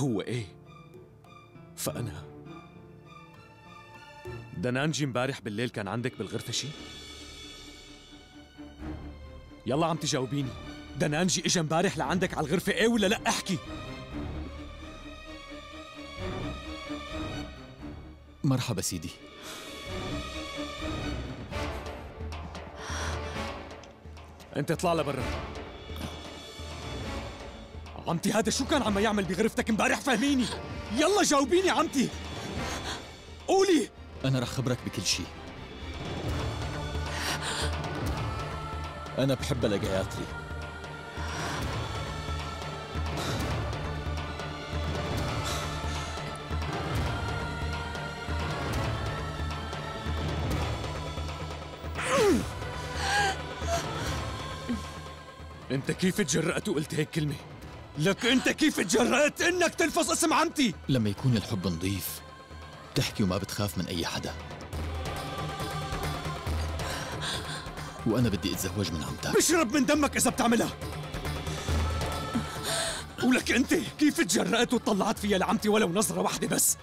هو إيه؟ فأنا. دنانجي امبارح بالليل كان عندك بالغرفة شي؟ يلا عم تجاوبيني. دنانجي إجا امبارح لعندك على الغرفة إيه ولا لأ؟ احكي. مرحبا سيدي. انت اطلع لبرا. عمتي هذا شو كان عم يعمل بغرفتك امبارح؟ فهميني. يلا جاوبيني عمتي. قولي. أنا رح خبرك بكل شيء أنا بحبها لجياتري أنت كيف تجرأت وقلت هيك كلمة؟ لك انت كيف تجرأت انك تلفظ اسم عمتي؟ لما يكون الحب نظيف بتحكي وما بتخاف من أي حدا. وأنا بدي أتزوج من عمتك. بشرب من دمك إذا بتعملها. ولك أنت كيف تجرأت وطلعت فيها لعمتي ولو نظرة واحدة بس؟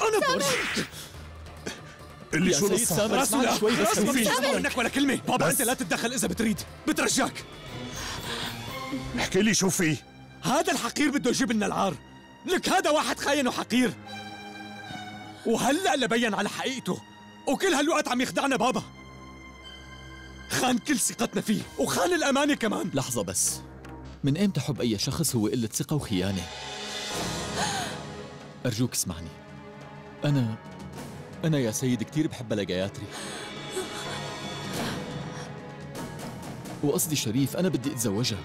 أنا برجيك اللي شو القصة؟ سامر اسمعني شوي بس ما في. منك ولا كلمة. بابا بس. أنت لا تتدخل إذا بتريد. بترجاك احكي لي شو في. هذا الحقير بده يجيب لنا العار. لك هذا واحد خاين وحقير. وهلأ لبين على حقيقته. وكل هالوقت عم يخدعنا بابا. خان كل ثقتنا فيه. وخان الأمانة كمان. لحظة بس. من إمتى حب أي شخص هو قلة ثقة وخيانة؟ أرجوك اسمعني. أنا أنا يا سيد كتير بحبها لجياتري. وقصدي شريف أنا بدي أتزوجها.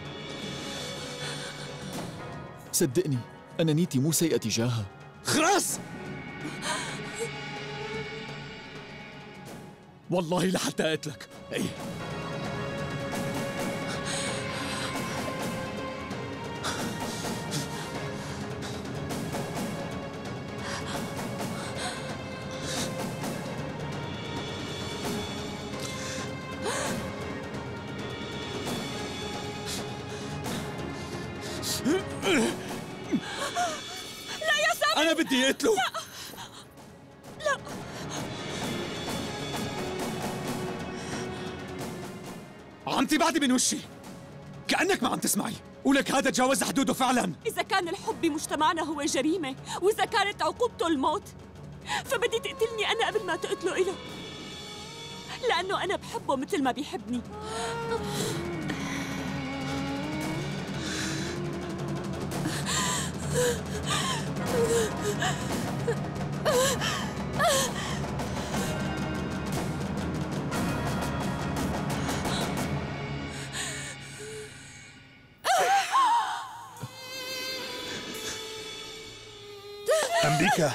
صدقني أنا نيتي مو سيئة تجاهها. خلاص! والله لحتى قتلك إيه. لا يا سامر أنا بدي اقتله عمتي بعدي من وشي. كأنك ما عم تسمعي. ولك هذا تجاوز حدوده فعلا. إذا كان الحب بمجتمعنا هو جريمة وإذا كانت عقوبته الموت فبدي تقتلني أنا قبل ما تقتله إله لأنه أنا بحبه مثل ما بيحبني. अंबिका